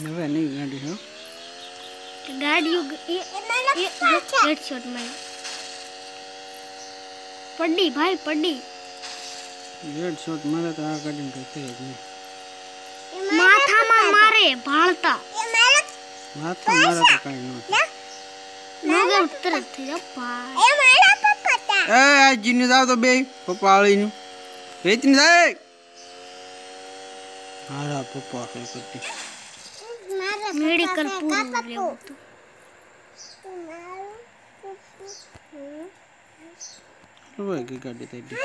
नवे तो तो नहीं यहाँ देखो डैड यू हेड शॉट मार। पड्डी भाई पड्डी हेड शॉट मारे तो आ कटिंग करते हैं माथा में मारे भालता। माथा मारा तो कहीं नहीं। नगर उतर थे जा पाए ए मारा पापा ता। ए जिन्ने जाओ तो बे पापा वाली नु। रेत नहीं जाए। मारा पापा कर करती मेडिकल ಹೋಗಿ ಗಾಡಿ ತೈತಿ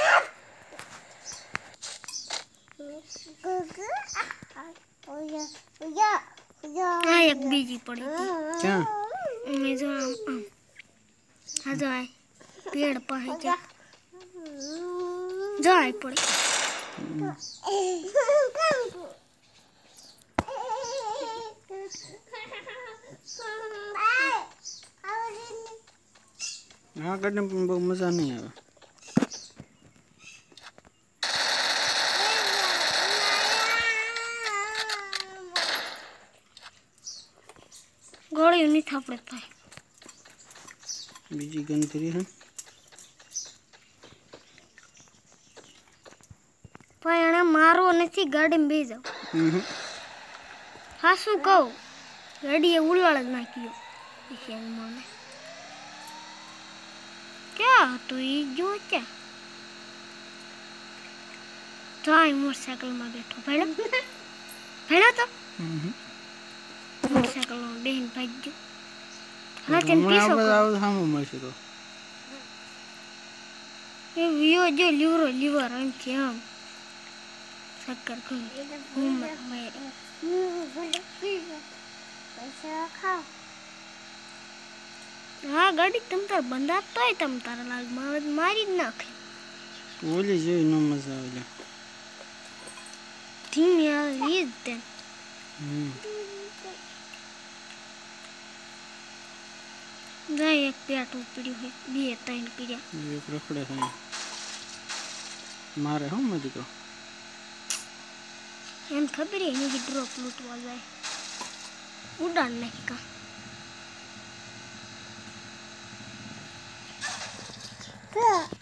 हाँ एक बीजी पड़ी थी। क्या? मैं जो हाँ जो है पेड़ पर है क्या? जो। है पड़ी। પડી આ ગાડીને પણ બહુ મજા નહીં આવે ગોળીઓ નથી આપણે પાસે બીજી ગન કરી હે પણ એને મારવો નથી ગાડીમાં બે જાવ હમ હા શું કહું ગાડીએ ઉલાળ જ નાખ્યો. ઈશ્યાન મને ક્યાં હતું એ જો ક્યાં? જાય મોટરસાયકલમાં બેઠો. ભેળો ભેળો તો? મોટરસાયકલમાં બેન ભાગ્યો. હા તેને પીસો સામું મળશે તો. એ વિયો જો લીવરો લીવર અહીંથી આમ શક્કર ખાઈ મારી. હા. ગાડી તમ તાર બંધ આપતોય તમ તારા લાગ મારે જ નાખે. ઓલી જોઈ નો મજા આવે. ધીમે આવે એ જ તે. જાય એક પેટ ઉપડ્યું હોય બે ત્રણ પીડ્યા. એક રખડે થાય. મારે હું દીકરો એમ ખબર એની ડ્રોપ લૂંટવા જાય. udah naik kah Good.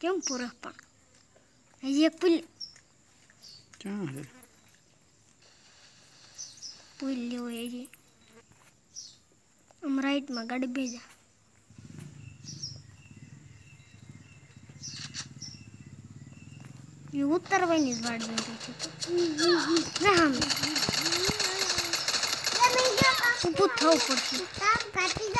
Ждем пурапа. Я пыль. Пыль уйди. Умрает магад беда. И уторвание звать. Нам. Упутал пошли. Там, папи,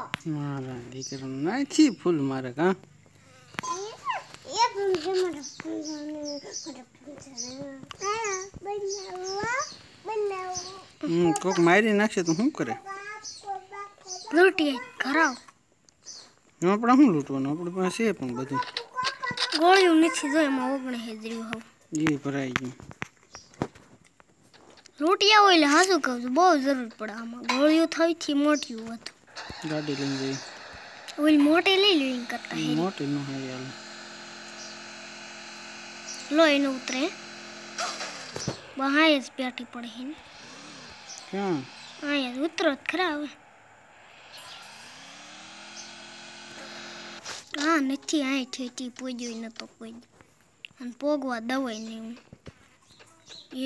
જ વાડ જોઈ રહી છે તો ના આમ ઊભું થવું પડશે મારા દીકરો નથી ફૂલ મારે કા હમ કોક મારી નાખશે તો શું કરે લૂંટી ખરાવ આપણે શું લૂંટવાનું આપણી પાસે છે પણ બધું ગોળીઓ નથી જો એમાં ઓગણે હેદર્યું હોવ એ ભરાઈ ગયું લૂંટિયા હોય એટલે હાસું કહું છું બહુ જરૂર પડે આમાં ગોળીઓ થઈથી મોટી હતું ગાડી લઈને જઈ ઓલી મોટી લઈ લો એમ કરતા હેરી. મોટી ન હોય યાર લો એને ઉતરે બહાય જ પેટી પડે હે ને ક્યાં અહીંયા જ ઉતરો જ ખરા હવે હા નથી આ ઠેઠી પોજ્યો નતો કોઈ અને પોગવા દવાઈ નહીં હું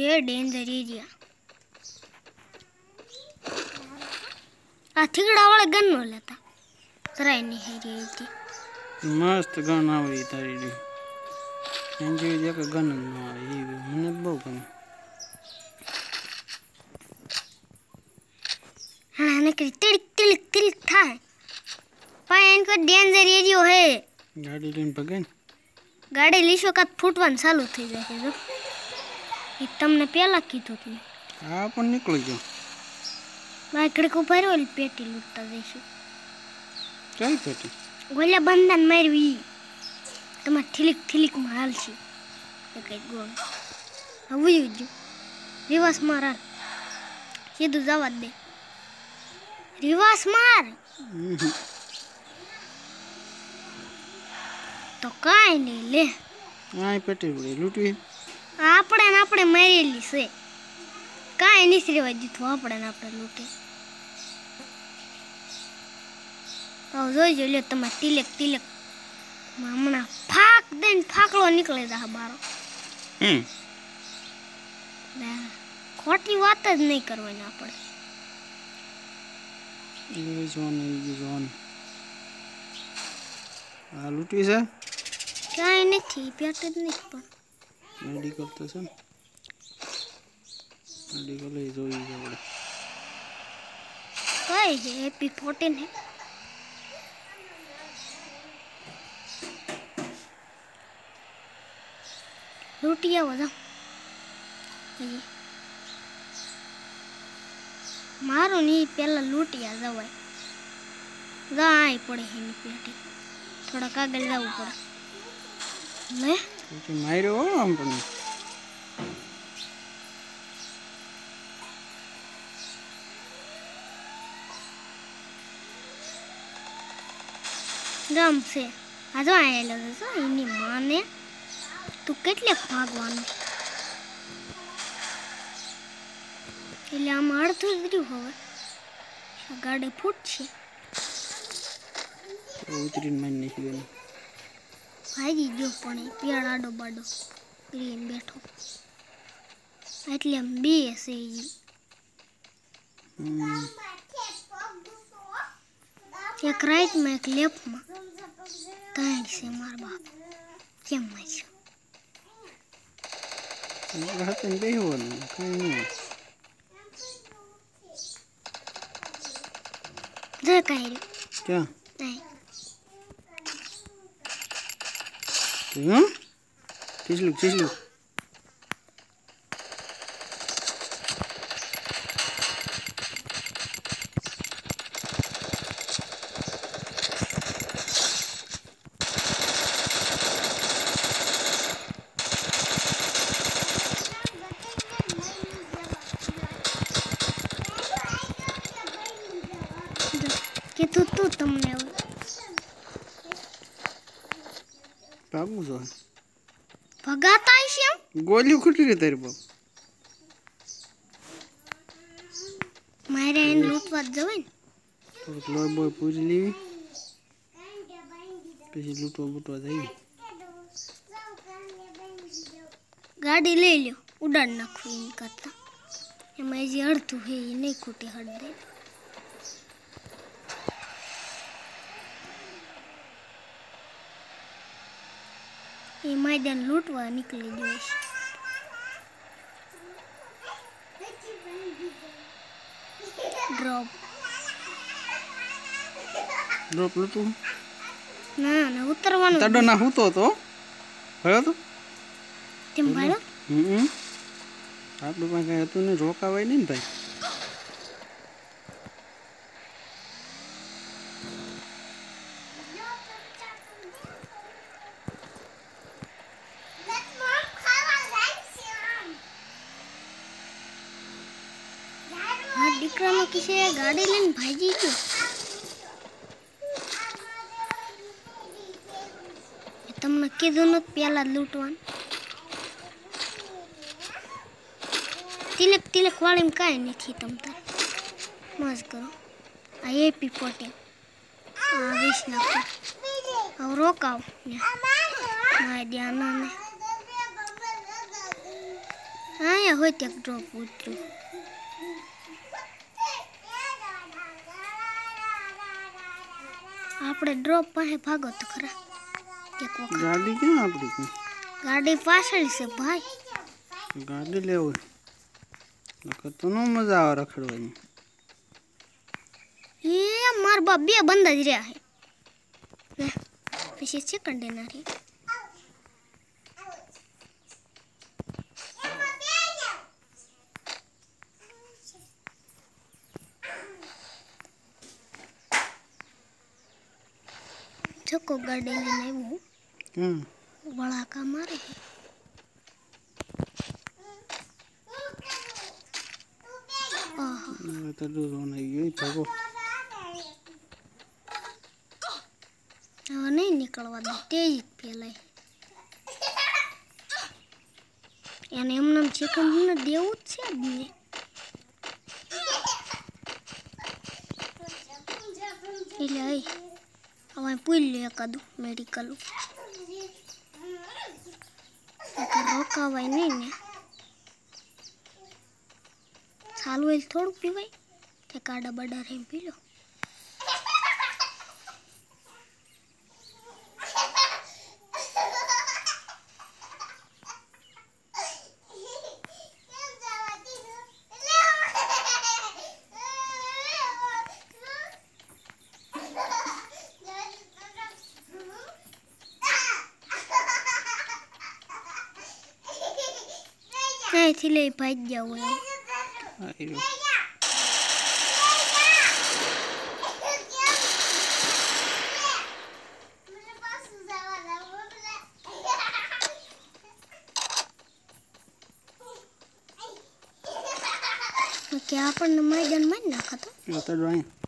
એ ડેન્જર એરિયા આ થીગડા વાળા ગન નો લેતા જરાય નહીં હેરી હતી મસ્ત ગન આવે ઈ તારી ડી એમ જેવી જે કે ગન જ ન આવે એ મને બહુ ગમે નકરી તિલક તિલક તિલક થાય પણ એને કોઈ ડેન્જર એરિયો હે ગાડી લઈને ભગે ને ગાડી લીશો કાત ફૂટવાનું ચાલુ થઈ જાય છે જો એ તમને પહેલા કીધું હતું આ પણ નીકળી ગયો બાઈક ઘડીક ઊભા રહ્યો એટલે પેટી લૂંટતા જઈશું. કઈ પેટી? ગોલા બંધન મારવી તમારે ઠીલીક ઠીલીકમાં હાલશે. એ કંઈક ગોળ. હવે જ. રિવાસ માર હાલ. સીધું જવા દે. રિવાસ માર. તો કાંઈ નહીં લે. આ પેટી લૂંટવી? આપણે ને આપણે મારેલી છે. કાંઈ નથી રેવા દીધું આપણે ને આપણે લૂંટે હવે જોઈજો લ્યો તમારે તિલક તિલક હમણાં ફાક દઈને ફાકડો નીકળે જા બારો હમ લે, ખોટી વાત જ નહીં કરવાની આપણે એ જોન એ જોન આ લૂંટવી છે કાંઈ નથી પેટ જ નહીં પણ મેડિકલ તો છે ને મેડિકલ એ જોઈ છે આપણે કઈ છે એપી ફોર્ટીન હે રૂટિયા વધાવ મારો ની પેલા લૂંટિયા જવાય જાય પડે એની પેટી થોડાક આગળ જવું પડે લે માર્યો આમ પણ ગમશે હજુ આવેલો છે એની માને તું કેટલે ભાગવાનું? એટલે આમાં અડધું જ રહ્યું હવે. ગાડી ફૂટશે? છે ઉતરીને મારી નાખી ગયો ભાગી ગયો પણ એ પિયાળ આડો બાડો ગ્રીન બેઠો. એટલે આમ બે હશે. એક રાઈટમાં એક લેફ્ટમાં ત્રણ છે મારા બાપ. કેમ માર્યો 我还能飞一会儿呢，还能。都要回来。对啊。嗯？继续录，继续录。કીધું તું તમને ભાગવું છો ભગાતા એમ ગોલીઓ ખૂટી ગઈ તારી બાપ મારે એને લૂંટવા જ જવાય ને લોહી બોય પૂરી લેવી પછી લૂંટવા બૂટવા જઈએ ગાડી લઈ લ્યો ઉડાડ નાખું એમ કરતા એમાં જે અડધું હે એ નહીં ખૂટે હળ દે એ મેદાન લૂંટવા નીકળી ગયો છે. ડ્રોપ ડ્રોપ લૂંટવું? ના ના ઉતરવાનું તડો ના હૂતો તો. ભયો તો? તેમ ભયો? હમ આપણું પાસે કાંઈ હતું નહીં રોકાવાય નહીં ને ભાઈ. હા દીકરાનો કિસે ગાડી લઈને ભાગી ગયો મેં તમને કીધું નથી પેલા લૂંટવાનું તિલક તિલક વાળીમાં કાંઈ નથી તમ તાર મોજ કરો આ એપી પોટે આ વીસ નાખો હવે રોકાવ ને મારે ધ્યાન ને અહીંયા હોય ત્યાં ડ્રોપ ઉતર્યું આપણે ડ્રોપ પાસે ભાગો તો ખરા એક વખત ગાડી ક્યાં આપણી ક્યાં ગાડી પાછળ છે ભાઈ ગાડી લેવું નકર તો ન મજા આવે રખડવાની મારા બાપ બે બંધ જ રહ્યા છે ને પછી સેકન્ડ એના ચોખ્ખો ગાડી લઈને આવ્યું હમ. વળાકા મારે. તો દૂધ નહીં ગયું ભાગો. હવે નહીં નીકળવા દે તે જ ફેલાય એને એમને એમ ચિકન દેવું જ છે જ ને. એટલે હવે પૂરી લે એકાદું મેડિકલ રોકાવાય નહીં ને. સારું હોય થોડુંક થોડું પીવાય. કે કાડા બડા રહીને પી લો. અહીંથી લઈ ભાઈ જાવ હોય આવ્યો કે આપણને મેદાનમાં નાખતો અત્યારે અહીં